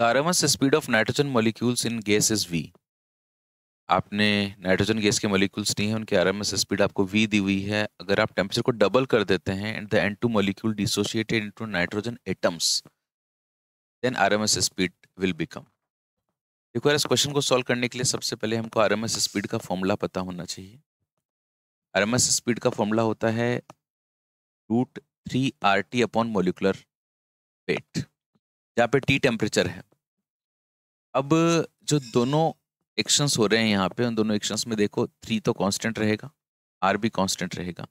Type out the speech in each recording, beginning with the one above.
The RMS speed of nitrogen molecules in gas is V. आपने nitrogen gas के molecules नहीं है, उनकी आरएमएस स्पीड आपको वी दी हुई है। अगर आप टेम्परेचर को डबल कर देते हैं and the N two molecule dissociated into nitrogen atoms then RMS speed will become देखो यार, इस क्वेश्चन को सॉल्व करने के लिए सबसे पहले हमको आरएमएस स्पीड का फॉर्मूला पता होना चाहिए। आरएमएस स्पीड का फॉर्मूला होता है root three R T upon molecular weight जहाँ पे टी टेम्परेचर है। अब जो दोनों एक्शंस हो रहे हैं यहाँ पे, उन दोनों एक्शंस में देखो थ्री तो कांस्टेंट रहेगा आर भी कांस्टेंट रहेगा।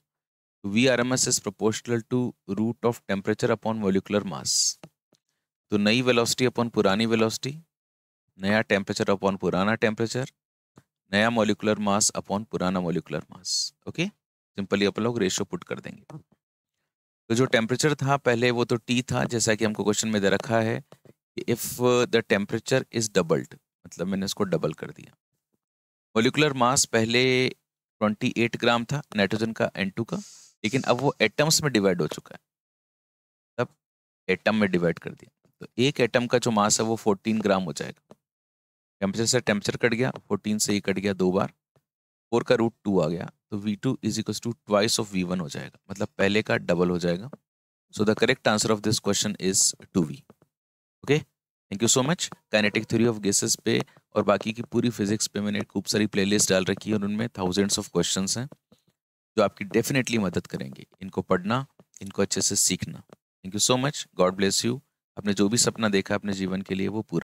V R M S is proportional to root of temperature upon molecular mass तो नई वेलोसिटी अपॉन पुरानी वेलोसिटी नया टेम्परेचर अपॉन पुराना टेम्परेचर नया मोलिकुलर मास अपॉन पुराना मोलिकुलर मास ओके सिंपली अपन लोग रेशियो पुट कर देंगे। तो जो टेम्परेचर था पहले वो तो टी था, जैसा कि हमको क्वेश्चन में दे रखा है if the temperature is doubled मतलब मैंने इसको डबल कर दिया। मोलिकुलर मास पहले 28 ग्राम था नाइट्रोजन का N2 का, लेकिन अब वो एटम्स में डिवाइड हो चुका है। तब एटम में डिवाइड कर दिया। तो एक एटम का जो मास है वो 14 ग्राम हो जाएगा। टेम्परेचर से टेम्परेचर कट गया 14 से ही कट गया दो बार। फोर का रूट टू आ गया। तो V two is equal to twice of V one हो जाएगा। मतलब पहले का डबल हो जाएगा। So the correct answer of this question is two V okay thank you so much kinetic theory of gases पे और बाकी की पूरी फिजिक्स पे मैंने खूब सारी प्लेलिस्ट डाल रखी है और उनमें थाउजेंड्स ऑफ़ क्वेश्चन हैं, जो आपकी डेफिनेटली मदद करेंगे। इनको पढ़ना, इनको अच्छे से सीखना। Thank you so much God bless you आपने जो भी सपना देखा अपने जीवन के लिए, वो पूरा